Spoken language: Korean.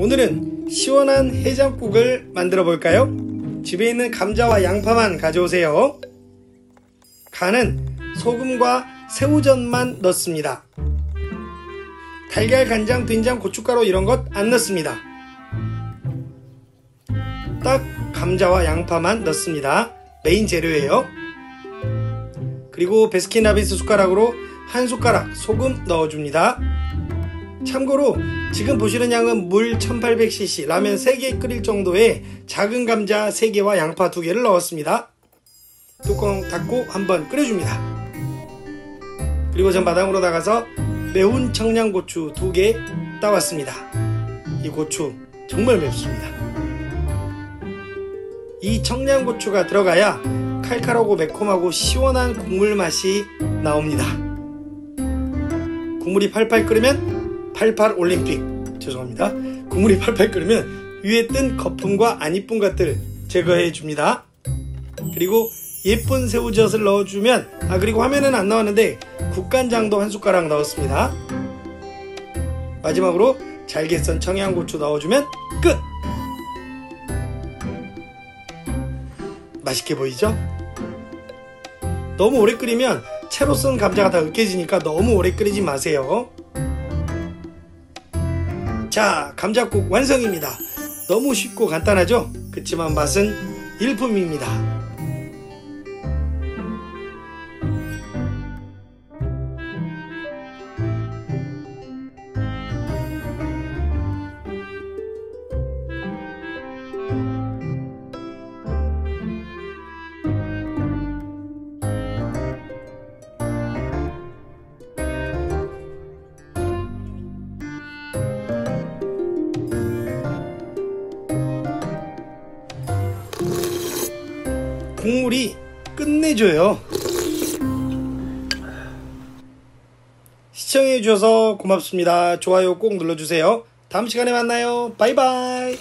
오늘은 시원한 해장국을 만들어 볼까요? 집에 있는 감자와 양파만 가져오세요. 간은 소금과 새우젓만 넣습니다. 달걀, 간장, 된장, 고춧가루 이런 것 안 넣습니다. 딱 감자와 양파만 넣습니다. 메인 재료예요. 그리고 베스킨라빈스 숟가락으로 한 숟가락 소금 넣어줍니다. 참고로 지금 보시는 양은 물 1800cc 라면 3개 끓일 정도의 작은 감자 3개와 양파 2개를 넣었습니다. 뚜껑 닫고 한번 끓여줍니다. 그리고 전 마당으로 나가서 매운 청양고추 2개 따왔습니다. 이 고추 정말 맵습니다. 이 청양고추가 들어가야 칼칼하고 매콤하고 시원한 국물 맛이 나옵니다. 국물이 팔팔 끓으면 88 올림픽 죄송합니다. 국물이 팔팔 끓으면 위에 뜬 거품과 안 이쁜 것들 제거해 줍니다. 그리고 예쁜 새우젓을 넣어주면 아 그리고 화면에는 안 나왔는데 국간장도 한 숟가락 넣었습니다. 마지막으로 잘게 썬 청양고추 넣어주면 끝! 맛있게 보이죠? 너무 오래 끓이면 채로 썬 감자가 다 으깨지니까 너무 오래 끓이지 마세요. 자, 감자국 완성입니다. 너무 쉽고 간단하죠? 그치만 맛은 일품입니다. 국물이 끝내줘요. 시청해주셔서 고맙습니다. 좋아요 꼭 눌러주세요. 다음 시간에 만나요. 바이바이.